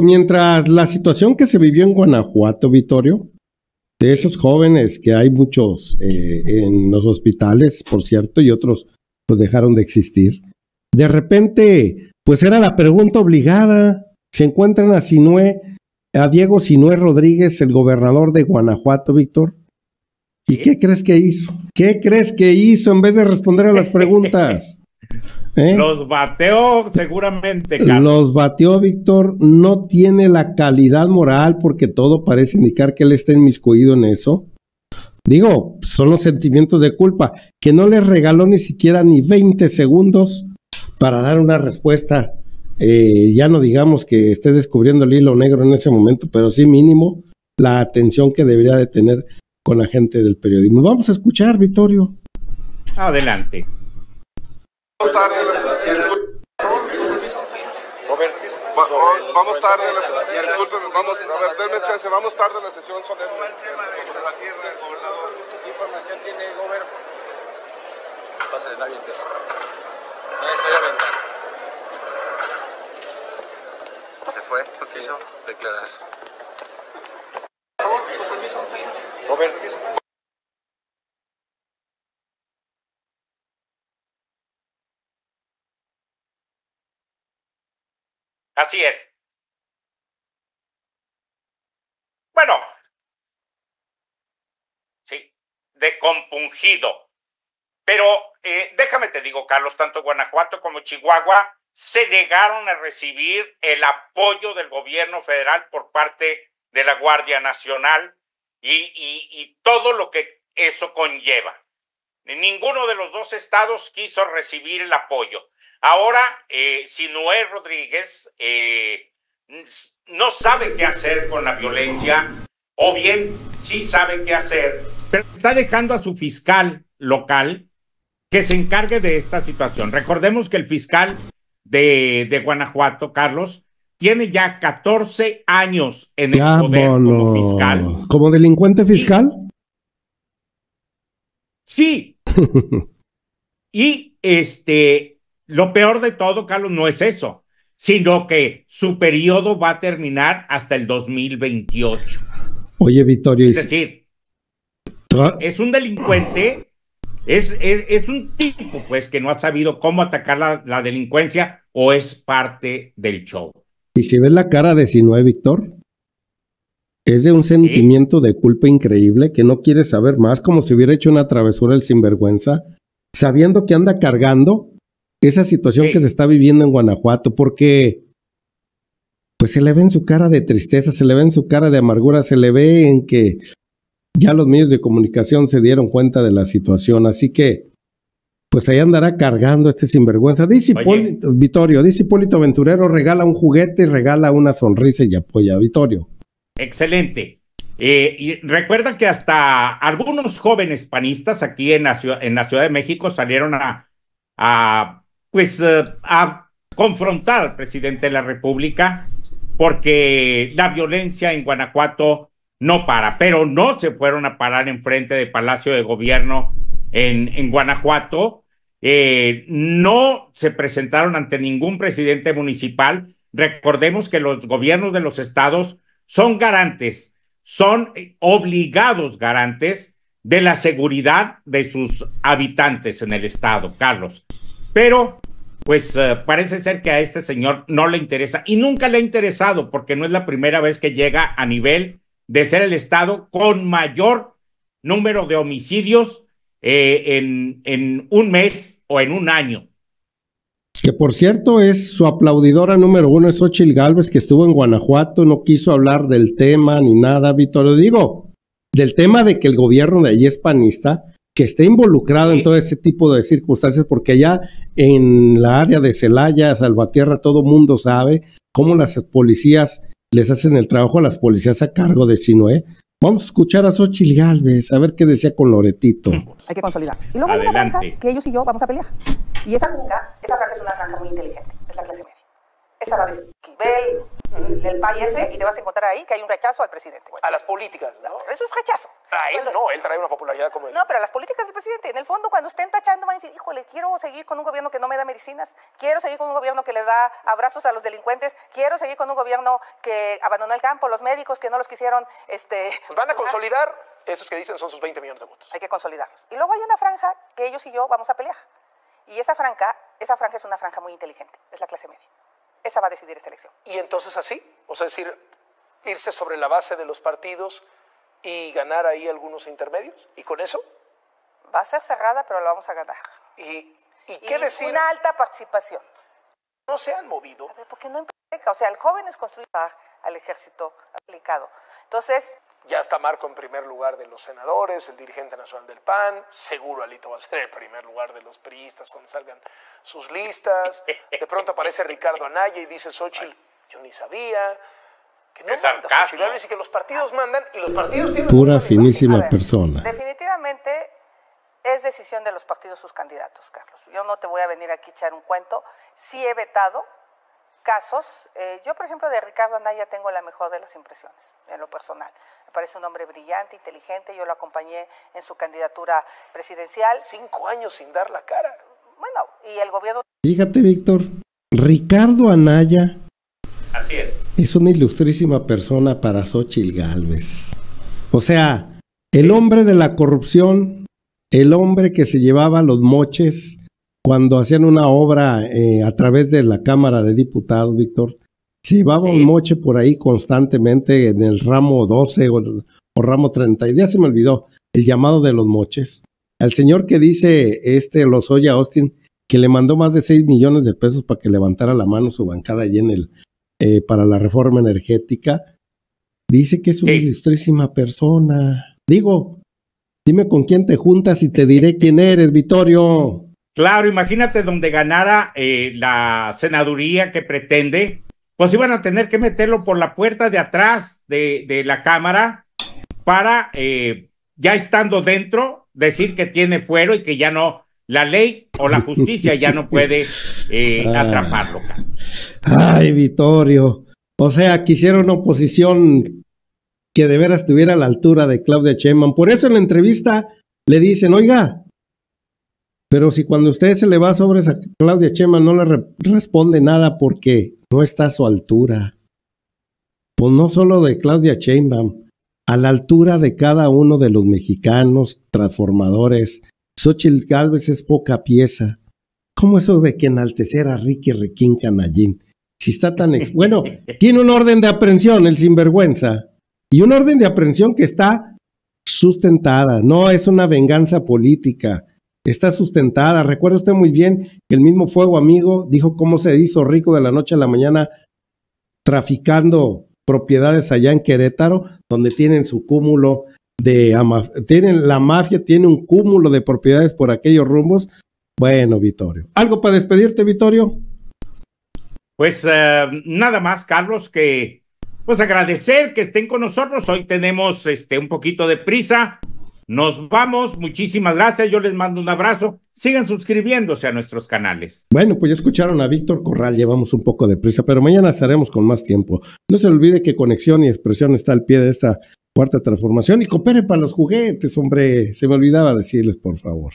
mientras la situación que se vivió en Guanajuato, Vittorio, de esos jóvenes que hay muchos eh, en los hospitales, por cierto, y otros pues dejaron de existir, de repente, pues era la pregunta obligada, se encuentran a Sinué, a Diego Sinué Rodríguez, el gobernador de Guanajuato, Víctor. ¿Y qué crees que hizo? ¿Qué crees que hizo en vez de responder a las preguntas? ¿Eh? Los bateó seguramente. Carlos. Los bateó Víctor, no tiene la calidad moral porque todo parece indicar que él está inmiscuido en eso. Digo, son los sentimientos de culpa, que no le regaló ni siquiera ni 20 segundos para dar una respuesta. Eh, ya no digamos que esté descubriendo el hilo negro en ese momento, pero sí mínimo la atención que debería de tener con la gente del periodismo. Vamos a escuchar, Vittorio. Adelante. Vamos tarde. Vamos tarde. Disculpen, vamos a ver, denme chance. Vamos tarde en la sesión solemne. el tema de Salvatierra, gobernador? ¿Qué información tiene el gobierno? Pásale, no avientes. No a aventar. Se fue, no quiso declarar. Gobernador. Así es. Bueno, sí, de compungido. Pero eh, déjame te digo, Carlos, tanto Guanajuato como Chihuahua se negaron a recibir el apoyo del gobierno federal por parte de la Guardia Nacional y, y todo lo que eso conlleva. Ninguno de los dos estados quiso recibir el apoyo. Ahora, eh, Sinué Rodríguez eh, no sabe qué hacer con la violencia, o bien sí sabe qué hacer, pero está dejando a su fiscal local que se encargue de esta situación. Recordemos que el fiscal de, de Guanajuato, Carlos, tiene ya 14 años en el poder como fiscal. ¿Como delincuente fiscal? Sí. y este lo peor de todo, Carlos, no es eso, sino que su periodo va a terminar hasta el 2028. Oye, Vittorio. Es decir, es un delincuente, es, es, un tipo, pues, que no ha sabido cómo atacar la, delincuencia o es parte del show. Y si ves la cara de Sinue, Víctor, es de un sentimiento de culpa increíble que no quiere saber más, como si hubiera hecho una travesura el sinvergüenza, sabiendo que anda cargando esa situación que se está viviendo en Guanajuato, porque pues se le ve en su cara de tristeza, se le ve en su cara de amargura, se le ve en que ya los medios de comunicación se dieron cuenta de la situación, así que pues ahí andará cargando este sinvergüenza. Dice Hipólito, Vittorio, dice Hipólito Aventurero, regala un juguete, regala una sonrisa y apoya a Vittorio. Excelente. Eh, y recuerda que hasta algunos jóvenes panistas aquí en la, ciudad, en la Ciudad de México salieron a, a pues eh, a confrontar al presidente de la República porque la violencia en Guanajuato no para, pero no se fueron a parar enfrente del Palacio de Gobierno en, en Guanajuato, eh, no se presentaron ante ningún presidente municipal. Recordemos que los gobiernos de los estados son garantes, son obligados garantes de la seguridad de sus habitantes en el estado, Carlos. Pero pues eh, parece ser que a este señor no le interesa y nunca le ha interesado porque no es la primera vez que llega a nivel de ser el Estado con mayor número de homicidios eh, en, en un mes o en un año. Que por cierto es su aplaudidora número uno, es Ochil Galvez, que estuvo en Guanajuato, no quiso hablar del tema ni nada, Víctor. Lo digo, del tema de que el gobierno de allí es panista, que esté involucrado en todo ese tipo de circunstancias, porque allá en la área de Celaya, Salvatierra, todo mundo sabe cómo las policías les hacen el trabajo a las policías a cargo de Sinoé. Vamos a escuchar a Xochitl Galvez, a ver qué decía con Loretito. Hay que consolidar. Y luego hay una franja que ellos y yo vamos a pelear. Y esa franja, esa franja es una franja muy inteligente, es la clase media. Esa va a decir, ve el, país y te vas a encontrar ahí que hay un rechazo al presidente. A las políticas, ¿no? Eso es rechazo. A él no, él trae una popularidad como esa. No, pero a las políticas del presidente. En el fondo, cuando estén tachando, van a decir, híjole, quiero seguir con un gobierno que no me da medicinas, quiero seguir con un gobierno que le da abrazos a los delincuentes, quiero seguir con un gobierno que abandonó el campo, los médicos que no los quisieron... Este, Van a consolidar, esos que dicen son sus 20 millones de votos. Hay que consolidarlos. Y luego hay una franja que ellos y yo vamos a pelear. Y esa franja, esa franja es una franja muy inteligente, es la clase media. Esa va a decidir esta elección. Y entonces así, o sea, es decir, irse sobre la base de los partidos y ganar ahí algunos intermedios. ¿Y con eso? Va a ser cerrada, pero la vamos a ganar. ¿Y, y qué y decir? Una alta participación. No se han movido. A ver, porque no implica, o sea, el joven es construir al ejército aplicado. Entonces, Ya está Marco en primer lugar de los senadores, el dirigente nacional del PAN. Seguro Alito va a ser el primer lugar de los priistas cuando salgan sus listas. De pronto aparece Ricardo Anaya y dice Xochitl, yo ni sabía. Que no Qué manda. Xochitl y que los partidos mandan y los partidos tienen... Pura finísima ver, persona. Definitivamente es decisión de los partidos sus candidatos, Carlos. Yo no te voy a venir aquí a echar un cuento. Sí he vetado casos. Eh, yo, por ejemplo, de Ricardo Anaya tengo la mejor de las impresiones, en lo personal. Me parece un hombre brillante, inteligente. Yo lo acompañé en su candidatura presidencial. Cinco años sin dar la cara. Bueno, y el gobierno Fíjate, Víctor, Ricardo Anaya Así es. es una ilustrísima persona para Xochitl Galvez. O sea, el hombre de la corrupción, el hombre que se llevaba los moches cuando hacían una obra eh, a través de la Cámara de Diputados, Víctor, se llevaba Sí. un moche por ahí constantemente en el ramo 12 o, o ramo 30. Y ya se me olvidó el llamado de los moches. Al señor que dice este Lozoya Austin que le mandó más de 6 millones de pesos para que levantara la mano su bancada allí en el eh, para la reforma energética, dice que es una Sí. ilustrísima persona. Digo, dime con quién te juntas y te diré quién eres, Vittorio. Claro, imagínate donde ganara eh, la senaduría que pretende, pues iban a tener que meterlo por la puerta de atrás de, de la Cámara para, eh, ya estando dentro, decir que tiene fuero y que ya no, la ley o la justicia ya no puede eh, Ah. atraparlo. Ay, Vittorio. O sea, quisieron oposición que de veras estuviera a la altura de Claudia Sheinbaum. Por eso en la entrevista le dicen, oiga, pero si cuando usted se le va sobre a Claudia Sheinbaum no le re- responde nada porque no está a su altura. Pues no solo de Claudia Sheinbaum, a la altura de cada uno de los mexicanos transformadores. Xochitl Galvez es poca pieza. ¿Cómo eso de que enaltecer a Ricky Requín Canallín? Si está tan... ex- Bueno, tiene un orden de aprehensión, el sinvergüenza. Y un orden de aprehensión que está sustentada. No es una venganza política. Está sustentada. Recuerda usted muy bien que el mismo Fuego Amigo dijo cómo se hizo rico de la noche a la mañana traficando propiedades allá en Querétaro, donde tienen su cúmulo de... Tienen, la mafia tiene un cúmulo de propiedades por aquellos rumbos. Bueno, Vittorio. ¿Algo para despedirte, Vittorio? Pues eh, nada más, Carlos, que pues agradecer que estén con nosotros. Hoy tenemos este un poquito de prisa. Nos vamos. Muchísimas gracias. Yo les mando un abrazo. Sigan suscribiéndose a nuestros canales. Bueno, pues ya escucharon a Víctor Corral, llevamos un poco de prisa, pero mañana estaremos con más tiempo. No se olvide que Conexión y Expresión está al pie de esta cuarta transformación y coopere para los juguetes, hombre. Se me olvidaba decirles, por favor.